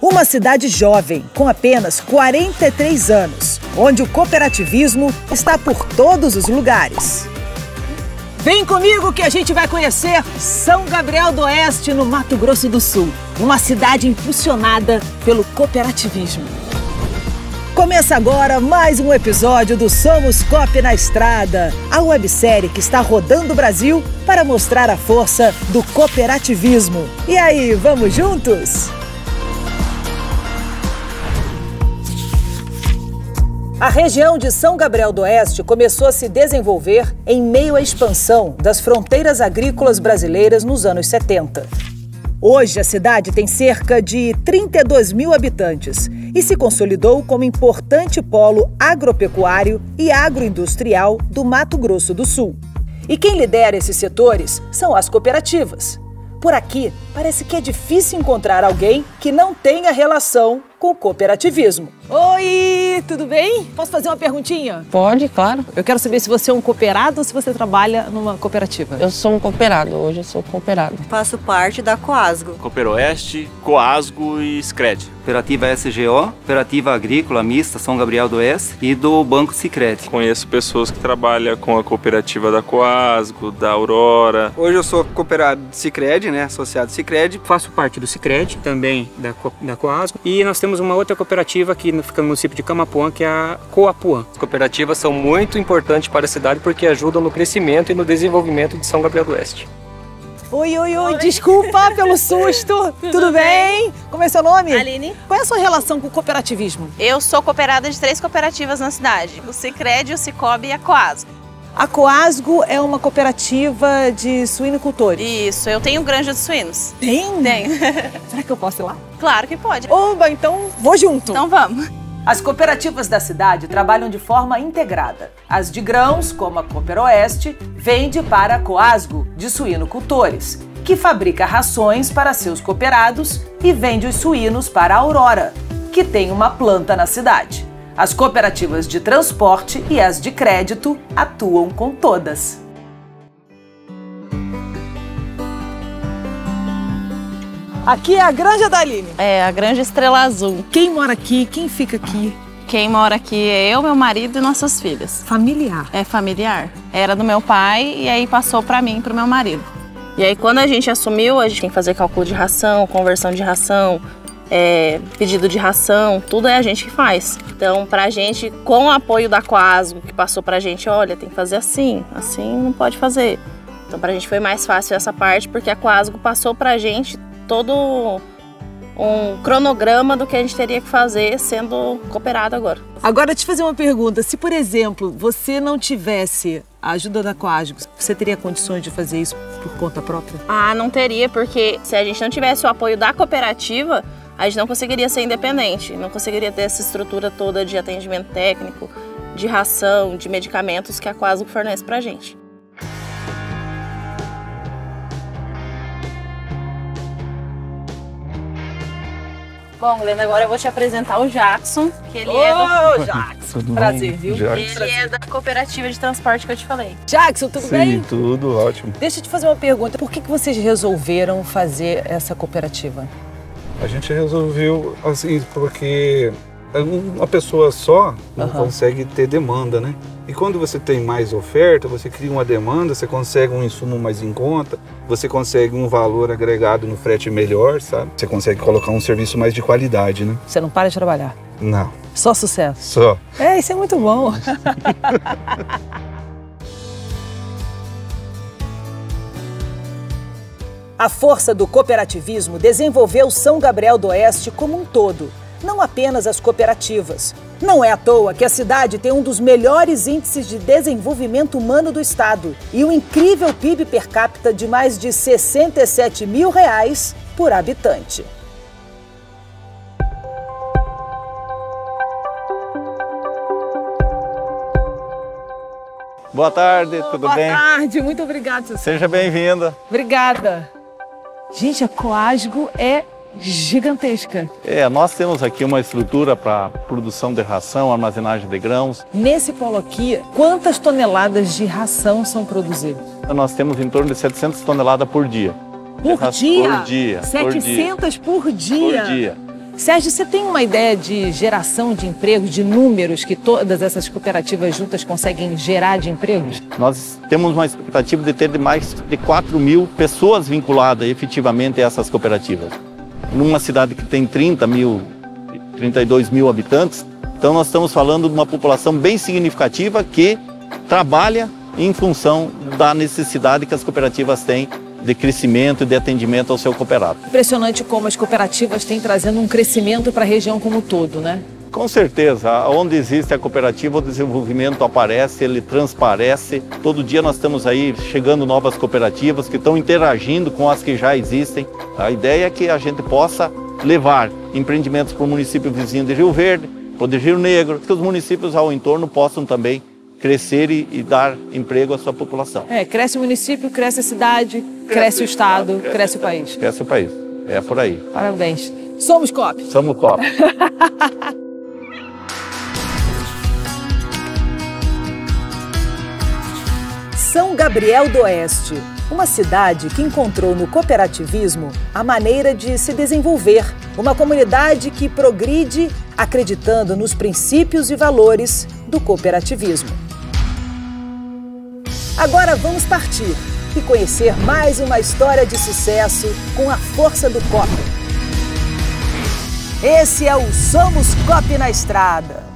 Uma cidade jovem, com apenas 43 anos, onde o cooperativismo está por todos os lugares. Vem comigo que a gente vai conhecer São Gabriel do Oeste, no Mato Grosso do Sul. Uma cidade impulsionada pelo cooperativismo. Começa agora mais um episódio do Somos Cop na Estrada, a websérie que está rodando o Brasil para mostrar a força do cooperativismo. E aí, vamos juntos? A região de São Gabriel do Oeste começou a se desenvolver em meio à expansão das fronteiras agrícolas brasileiras nos anos 70. Hoje, a cidade tem cerca de 32 mil habitantes e se consolidou como importante polo agropecuário e agroindustrial do Mato Grosso do Sul. E quem lidera esses setores são as cooperativas. Por aqui, parece que é difícil encontrar alguém que não tenha relação com cooperativismo. Oi, tudo bem? Posso fazer uma perguntinha? Pode, claro. Eu quero saber se você é um cooperado ou se você trabalha numa cooperativa. Eu sou um cooperado, hoje eu sou cooperado. Faço parte da Coasgo. Cooperoeste, Coasgo e Scred. Cooperativa SGO, Cooperativa Agrícola Mista São Gabriel do Oeste e do Banco Sicredi. Conheço pessoas que trabalham com a cooperativa da Coasgo, da Aurora. Hoje eu sou cooperado do Sicredi, né, associado Sicredi. Faço parte do Sicredi, também da, da Coasgo. E nós temos uma outra cooperativa que fica no município de Camapuã, que é a Coapuã. As cooperativas são muito importantes para a cidade porque ajudam no crescimento e no desenvolvimento de São Gabriel do Oeste. Oi, oi, oi, desculpa pelo susto. Tudo, Tudo bem? Como é seu nome? Aline. Qual é a sua relação com o cooperativismo? Eu sou cooperada de três cooperativas na cidade: o Sicredi, o Cicobi e a Coasgo. A Coasgo é uma cooperativa de suinocultores. Isso, eu tenho granja de suínos. Tem? Tenho. Será que eu posso ir lá? Claro que pode. Oba, então vou junto. Então vamos. As cooperativas da cidade trabalham de forma integrada. As de grãos, como a Cooper Oeste, vende para a Coasgo, de suinocultores, que fabrica rações para seus cooperados e vende os suínos para a Aurora, que tem uma planta na cidade. As cooperativas de transporte e as de crédito atuam com todas. Aqui é a Granja da Aline. É, a Granja Estrela Azul. Quem mora aqui? Quem fica aqui? Quem mora aqui é eu, meu marido e nossas filhas. Familiar? É familiar. Era do meu pai e aí passou para mim e pro meu marido. E aí quando a gente assumiu, a gente tem que fazer cálculo de ração, conversão de ração, é, pedido de ração, tudo é a gente que faz. Então, pra gente, com o apoio da Coasgo, que passou pra gente, olha, tem que fazer assim, assim não pode fazer. Então, pra gente foi mais fácil essa parte, porque a Coasgo passou pra gente todo um cronograma do que a gente teria que fazer sendo cooperado agora. Agora, te fazer uma pergunta. Se, por exemplo, você não tivesse a ajuda da Coasgo, você teria condições de fazer isso por conta própria? Ah, não teria, porque se a gente não tivesse o apoio da cooperativa, a gente não conseguiria ser independente, não conseguiria ter essa estrutura toda de atendimento técnico, de ração, de medicamentos que a Coasgo fornece pra gente. Bom, Glenda, agora eu vou te apresentar o Jackson, que ele Ô, é do... Jackson! Prazer, viu? Ele é da cooperativa de transporte que eu te falei. Jackson, tudo Sim, bem? tudo ótimo. Deixa eu te fazer uma pergunta. Por que, que vocês resolveram fazer essa cooperativa? A gente resolveu assim, porque uma pessoa só não Aham. consegue ter demanda, né? E quando você tem mais oferta, você cria uma demanda, você consegue um insumo mais em conta, você consegue um valor agregado no frete melhor, sabe? Você consegue colocar um serviço mais de qualidade, né? Você não para de trabalhar. Não, Só sucesso. só. É, isso é muito bom. A força do cooperativismo desenvolveu São Gabriel do Oeste como um todo, não apenas as cooperativas. Não é à toa que a cidade tem um dos melhores índices de desenvolvimento humano do estado e um incrível PIB per capita de mais de 67 mil reais por habitante. Boa tarde, tudo Boa bem? tarde, muito obrigada. Seja bem-vinda. Obrigada. Gente, a Coasgo é gigantesca. É, nós temos aqui uma estrutura para produção de ração, armazenagem de grãos. Nesse polo aqui, quantas toneladas de ração são produzidas? Nós temos em torno de 700 toneladas por dia. Por dia? Por dia. por dia. 700 por dia. Por dia. Sérgio, você tem uma ideia de geração de empregos, de números que todas essas cooperativas juntas conseguem gerar de empregos? Nós temos uma expectativa de ter de mais de 4 mil pessoas vinculadas efetivamente a essas cooperativas. Numa cidade que tem 30 mil, 32 mil habitantes, então nós estamos falando de uma população bem significativa que trabalha em função da necessidade que as cooperativas têm de crescimento e de atendimento ao seu cooperado. Impressionante como as cooperativas têm trazendo um crescimento para a região como um todo, né? Com certeza, onde existe a cooperativa, o desenvolvimento aparece, ele transparece. Todo dia nós estamos aí chegando novas cooperativas que estão interagindo com as que já existem. A ideia é que a gente possa levar empreendimentos para o município vizinho de Rio Verde, para o de Rio Negro, que os municípios ao entorno possam também crescer e, e, dar emprego à sua população. É, cresce o município, cresce a cidade, cresce o estado, cresce o país. Cresce o país. É por aí. Parabéns. Somos COP. Somos COP. São Gabriel do Oeste, uma cidade que encontrou no cooperativismo a maneira de se desenvolver, uma comunidade que progride acreditando nos princípios e valores do cooperativismo. Agora vamos partir e conhecer mais uma história de sucesso com a força do COP. Esse é o Somos COP na Estrada.